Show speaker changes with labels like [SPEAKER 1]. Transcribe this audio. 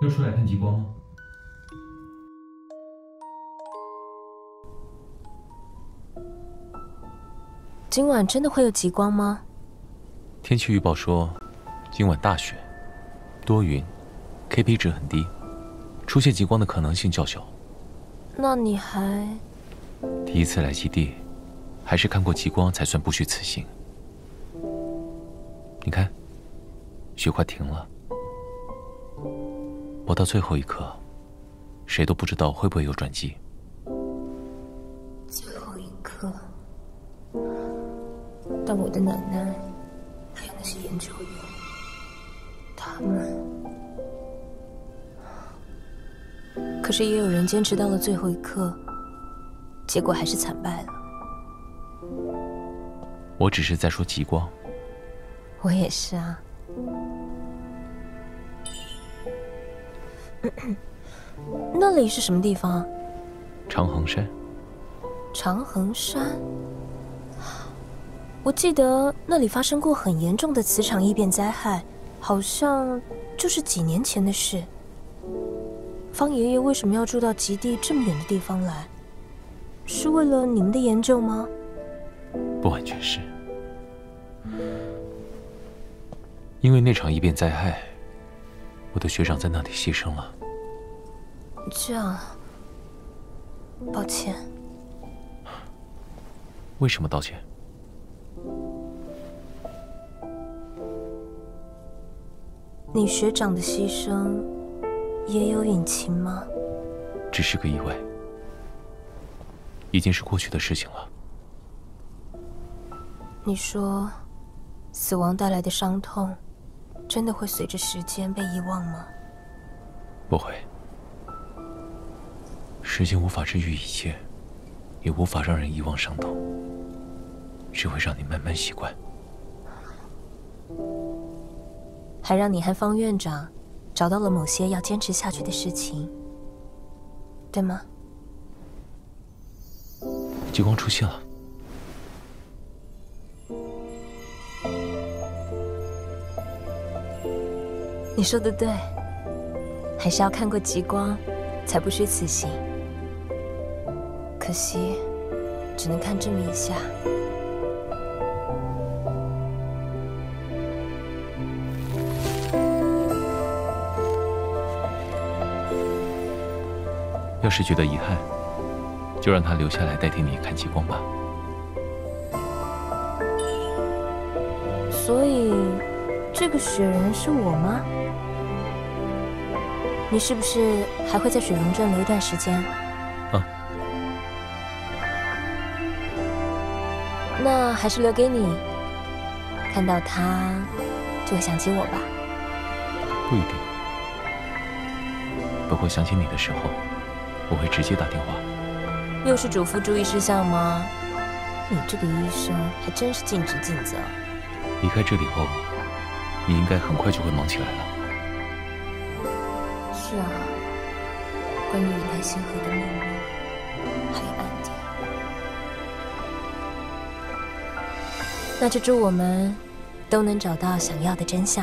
[SPEAKER 1] 要出来看极光吗？
[SPEAKER 2] 今晚真的会有极光吗？
[SPEAKER 3] 天气预报说，今晚大雪，多云，KP 值很低，出现极光的可能性较小。
[SPEAKER 2] 那你还
[SPEAKER 3] 第一次来基地，还是看过极光才算不虚此行。你看，雪快停了，不到最后一刻，谁都不知道会不会有转机。
[SPEAKER 2] 最后一刻，但我的奶奶还有那些研究员，他们，可是也有人坚持到了最后一刻，结果还是惨败了。
[SPEAKER 3] 我只是在说极光。
[SPEAKER 2] 我也是啊。那里是什么地方？
[SPEAKER 3] 长衡山。
[SPEAKER 2] 长衡山。我记得那里发生过很严重的磁场异变灾害，好像就是几年前的事。方爷爷为什么要住到极地这么远的地方来？是为了你们的研究吗？
[SPEAKER 3] 不完全是。因为那场异变灾害，我的学长在那里牺牲了。
[SPEAKER 2] 这样，抱歉。
[SPEAKER 3] 为什么道歉？
[SPEAKER 2] 你学长的牺牲也有隐情吗？
[SPEAKER 3] 只是个意外，已经是过去的事情了。
[SPEAKER 2] 你说，死亡带来的伤痛。真的会随着时间被遗忘吗？
[SPEAKER 3] 不会，时间无法治愈一切，也无法让人遗忘伤痛，只会让你慢慢习惯。
[SPEAKER 2] 还让你和方院长找到了某些要坚持下去的事情，对吗？
[SPEAKER 3] 极光出现了。
[SPEAKER 2] 你说的对，还是要看过极光，才不虚此行。可惜，只能看这么一下。
[SPEAKER 3] 要是觉得遗憾，就让他留下来代替你看极光吧。
[SPEAKER 2] 所以，这个雪人是我吗？你是不是还会在水龙镇留一段时间？
[SPEAKER 3] 啊。
[SPEAKER 2] 那还是留给你。看到他，就会想起我吧。
[SPEAKER 3] 不一定。不过想起你的时候，我会直接打电话。
[SPEAKER 2] 又是嘱咐注意事项吗？你这个医生还真是尽职尽责。
[SPEAKER 3] 离开这里后，你应该很快就会忙起来了。
[SPEAKER 2] 是啊，关于你来星河的秘密还有暗点，那就祝我们都能找到想要的真相。